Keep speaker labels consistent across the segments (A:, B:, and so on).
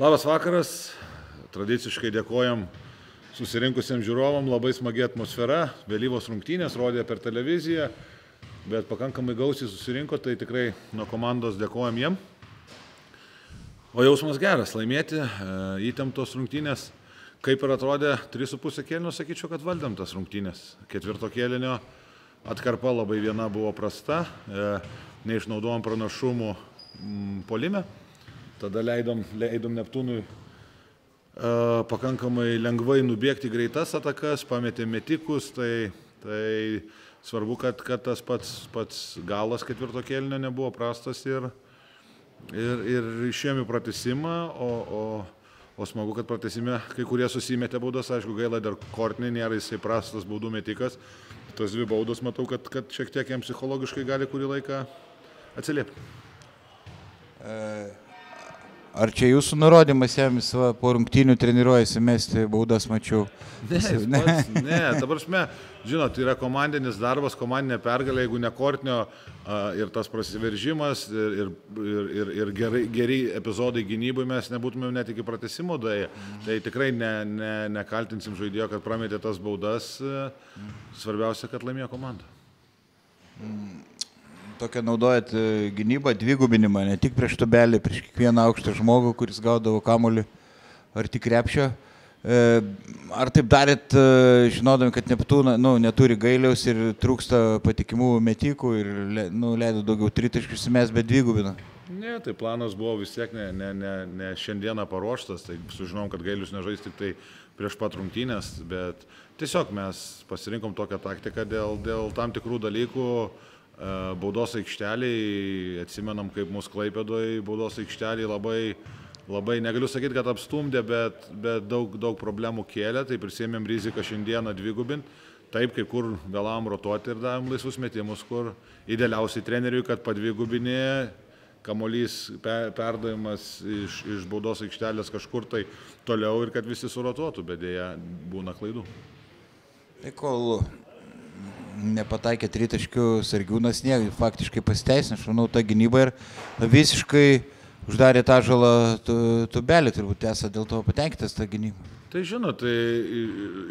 A: Labas vakaras, tradiciškai dėkojam susirinkusiems žiūrovam, labai smagi atmosfera, vėlyvos rungtynės rodė per televiziją, bet pakankamai gausiai susirinko, tai tikrai nuo komandos dėkojam jiem. O jausmas geras, laimėti, e, įtemptos rungtynės, kaip ir atrodė 3,5 kėlinio, sakyčiau, kad valdėm tas rungtynės. Ketvirto kėlinio atkarpa labai viena buvo prasta, e, neišnaudojom pranašumų polime tada leidom, leidom Neptūnui uh, pakankamai lengvai nubėgti greitas atakas, pametė metikus, tai, tai svarbu, kad, kad tas pats, pats galas ketvirto kėlinio nebuvo prastas ir, ir, ir išėjom į pratesimą, o, o, o smagu, kad pratesime kai kurie susimetė baudas, aišku, gaila dar kortinė, nėra jisai prastas baudų metikas. Tos dvi baudos matau, kad, kad šiek tiek jam psichologiškai gali kurį laiką atsiliepti.
B: E Ar čia jūsų nurodymas jiems po rungtynių treniruojasi mesti baudas, mačiau?
A: Ne, pats, ne, dabar sme, žinot, yra komandinis darbas, komandinė pergalė, jeigu ne kortinio ir tas prasiveržimas ir, ir, ir, ir gerai, geri epizodai gynybui mes nebūtumėm net iki pratesimo daėję. Tai tikrai ne, ne, nekaltinsim žaidėjo, kad prametė tas baudas, svarbiausia, kad laimėjo komanda.
B: Mm tokią naudojat e, gynybą, dvigubinimą, ne tik prieš tubelį, prieš kiekvieną aukštą žmogų, kuris gaudavo kamuolį ar tik krepšio. E, ar taip darėt, e, žinodami, kad Neptūna nu, neturi gailiaus ir trūksta patikimų metikų ir nu, leido daugiau tritaškius mes, bet dvigubina?
A: Ne, tai planas buvo vis tiek ne, ne, ne, ne šiandieną paruoštas, tai sužinom, kad gailius nežais tik tai prieš pat rungtynės, bet tiesiog mes pasirinkom tokią taktiką dėl, dėl tam tikrų dalykų, Baudos aikšteliai, atsimenam, kaip mūsų klaipėdoj, baudos aikšteliai labai, labai, negaliu sakyti, kad apstumdė, bet, bet daug, daug problemų kėlė, tai prisėmėm riziką šiandieną dvigubinti. Taip, kai kur vėlavom rotuoti ir davėm laisvus metimus, kur idealiausiai treneriui, kad padvigubinė, kamolys perdavimas iš, iš baudos aikštelės kažkur tai toliau ir kad visi surotuotų, bet dėja būna klaidų.
B: Tai kol nepataikė tritaškių sargiūnas, ne, faktiškai pasiteisino, aš manau, ta gynyba ir visiškai uždarė tą žalą tubelį, turbūt esate dėl to patenkintas tą gynybą.
A: Tai žinot, tai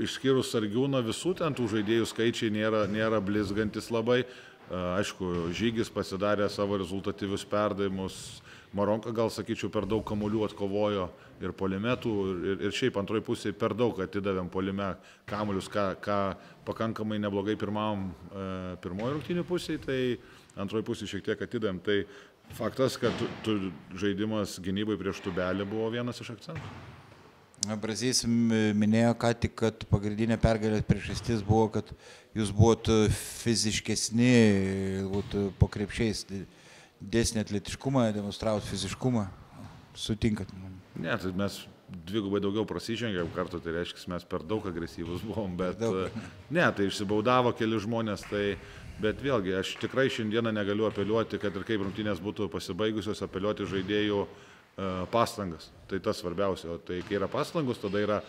A: išskyrus sargiūną visų ten tų žaidėjų skaičiai nėra, nėra blizgantis labai. Aišku, žygis pasidarė savo rezultatyvius perdavimus, Maronka gal sakyčiau per daug kamuolių atkovojo ir polimetų ir, ir šiaip antroji pusė per daug atidavėm polime kamuolius, ką, ką pakankamai neblogai pirmam, e, pirmoji rungtinių pusėje, tai antroji pusė šiek tiek atidavėm. Tai faktas, kad tu, tu žaidimas gynybai prieš tubelį buvo vienas iš akcentų.
B: Brazys minėjo ką tik, kad pagrindinė pergalės priežastis buvo, kad jūs buvot fiziškesni, būt po krepšiais dėsnį atletiškumą, demonstravot fiziškumą. Sutinkat?
A: Ne, tai mes dvigubai daugiau prasižengėm kartu, tai reiškia, mes per daug agresyvus buvom, bet daug. ne, tai išsibaudavo keli žmonės, tai, bet vėlgi, aš tikrai šiandieną negaliu apeliuoti, kad ir kaip rungtynės būtų pasibaigusios, apeliuoti žaidėjų uh, pastangas. Tai tas svarbiausia, o tai kai yra pastangos, tada yra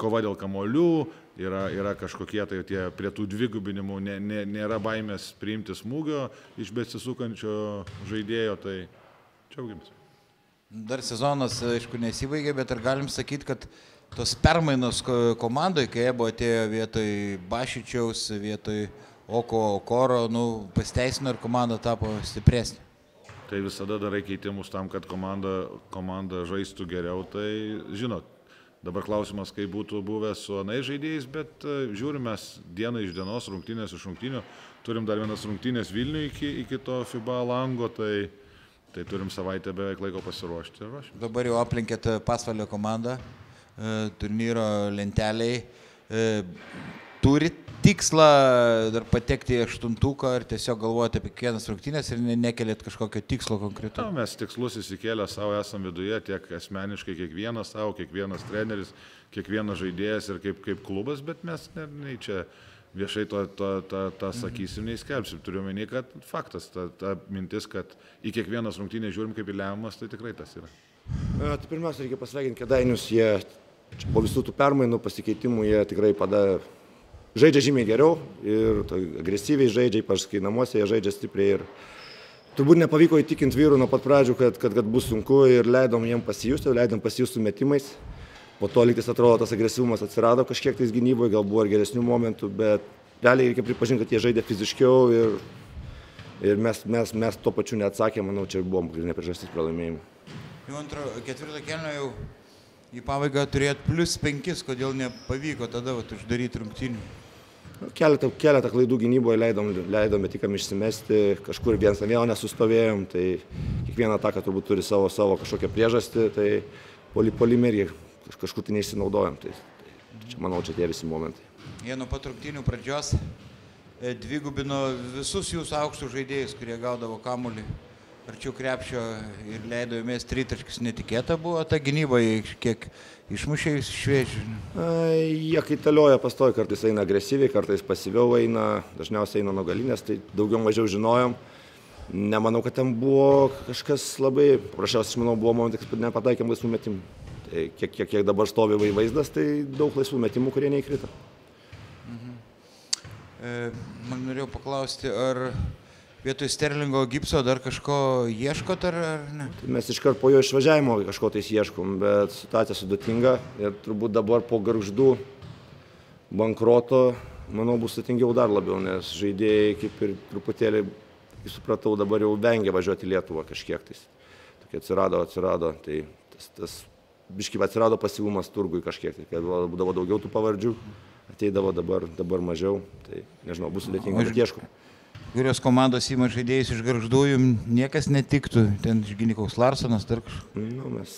A: kova dėl kamolių, yra, yra kažkokie tai tie prie tų dvigubinimų, nė, nė, nėra baimės priimti smūgio iš besisukančio žaidėjo, tai džiaugiamės.
B: Dar sezonas, aišku, nesibaigė, bet ar galim sakyti, kad tos permainos komandoje, kai Ebo atėjo vietoj Bašičiaus, vietoj Oko Koro, nu, pasteisino ir komanda tapo stipresnė?
A: Tai visada darai keitimus tam, kad komanda, komanda žaistų geriau, tai žinot, Dabar klausimas, kaip būtų buvę su anais žaidėjais, bet e, žiūrime dieną iš dienos, rungtynės iš rungtynių. Turim dar vienas rungtynės Vilniui iki, iki to FIBA lango, tai, tai turim savaitę beveik laiko pasiruošti.
B: Dabar jau aplinkėt pasvalio komandą e, turnyro lenteliai. E, turit tikslą dar patekti į aštuntuką ar tiesiog galvojate apie kiekvienas rungtynės ir nekelėt kažkokio tikslo konkretų?
A: Na, mes tikslus įsikėlę savo esam viduje, tiek asmeniškai kiekvienas savo, kiekvienas treneris, kiekvienas žaidėjas ir kaip, kaip klubas, bet mes ne, ne čia viešai to, to, to, to sakysim, neįskelbsim. Turiu menį, kad faktas, ta, ta mintis, kad į kiekvienas rungtynės žiūrim kaip į lemiamas, tai tikrai tas yra.
C: E, tai pirmiausia, reikia pasveikinti kėdainius, jie po visų tų permainų, pasikeitimų, jie tikrai padarė žaidžia žymiai geriau ir agresyviai žaidžia, ypač kai namuose jie žaidžia stipriai ir turbūt nepavyko įtikinti vyrų nuo pat pradžių, kad, kad, kad bus sunku ir leidom jiem pasijusti, leidom pasijusti metimais. Po to lygtis atrodo tas agresyvumas atsirado kažkiek tais gynyboje, gal buvo ir geresnių momentų, bet realiai reikia pripažinti, kad jie žaidė fiziškiau ir, ir mes, mes, mes to pačiu neatsakėme, manau, čia buvo pagrindinė priežastis pralaimėjimui.
B: Jau antro, ketvirtą kelną jau į pabaigą turėt plus penkis, kodėl nepavyko tada vat, uždaryti rungtynių.
C: Keletą, keletą klaidų gynyboje leidom, leidome tik išsimesti, kažkur vienas ant vieno nesustovėjom, tai kiekviena ataka turbūt turi savo, savo kažkokią priežastį, tai poli, polimerį kaž- kažkur tai neišsinaudojom. Tai, tai čia manau, čia tie visi momentai.
B: Jie nuo pat rungtynių pradžios e, dvigubino visus jūsų aukštus žaidėjus, kurie gaudavo kamuolį arčiau krepšio ir leido jumės tritaškis. Netikėta buvo ta gynyba, kiek išmušė iš šviežių.
C: Jie kaitalioja pastoji, kartais eina agresyviai, kartais pasyviau eina, dažniausiai eina nuo galinės, tai daugiau mažiau žinojom. Nemanau, kad ten buvo kažkas labai, paprasčiausiai, aš manau, buvo momentas, kad nepataikėm laisvų metimų. Tai kiek, kiek, kiek dabar stovi vai- vaizdas, tai daug laisvų metimų, kurie neįkrito.
B: E, Man norėjau paklausti, ar vietoj Sterlingo gipso dar kažko ieškot ar, ar ne?
C: Tai mes iškart po jo išvažiavimo kažko tais ieškom, bet situacija sudėtinga ir turbūt dabar po garždų bankroto, manau, bus sudėtingiau dar labiau, nes žaidėjai kaip ir truputėlį, kaip supratau, dabar jau vengia važiuoti į Lietuvą kažkiek tais. Tokia atsirado, atsirado, tai tas, tas biškai atsirado pasyvumas turgui kažkiek, tai kad būdavo daugiau tų pavardžių, ateidavo dabar, dabar mažiau, tai nežinau, bus sudėtinga, bet ieškom.
B: Kurios komandos įma žaidėjus iš garždų, jums niekas netiktų, ten iš gynikaus Larsonas, kažkas.
C: Nu, mes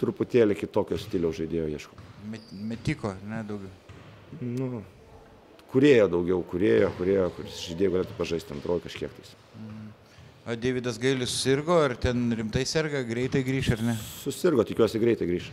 C: truputėlį kitokio stiliaus žaidėjo ieškom.
B: Met, metiko, ne daugiau.
C: Nu, kurėjo daugiau, kurėjo, kurėjo, kuris žaidėjai galėtų pažaisti antroji kažkiek tais.
B: O Davidas Gailis susirgo, ar ten rimtai serga, greitai grįš ar ne?
C: Susirgo, tikiuosi greitai grįž.